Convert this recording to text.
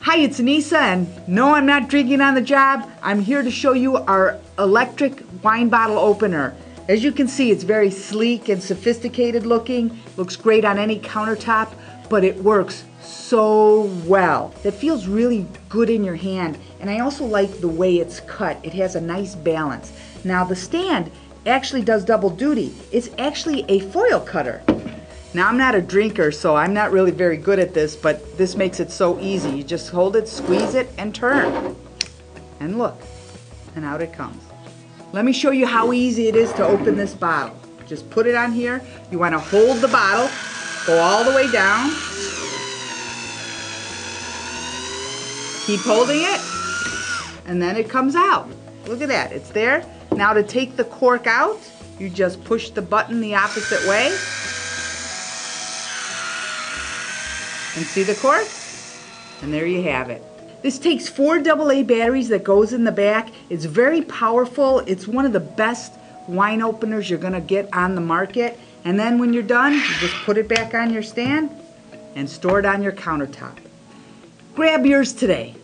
Hi, it's Anissa, and no, I'm not drinking on the job. I'm here to show you our electric wine bottle opener. As you can see, it's very sleek and sophisticated looking. Looks great on any countertop, but it works so well. It feels really good in your hand, and I also like the way it's cut. It has a nice balance. Now, the stand actually does double duty. It's actually a foil cutter. Now I'm not a drinker, so I'm not really very good at this, but this makes it so easy. You just hold it, squeeze it, and turn. And look, and out it comes. Let me show you how easy it is to open this bottle. Just put it on here. You want to hold the bottle, go all the way down. Keep holding it, and then it comes out. Look at that, it's there. Now to take the cork out, you just push the button the opposite way. And see the cork? And there you have it. This takes four AA batteries that goes in the back. It's very powerful. It's one of the best wine openers you're gonna get on the market. And then when you're done, you just put it back on your stand and store it on your countertop. Grab yours today.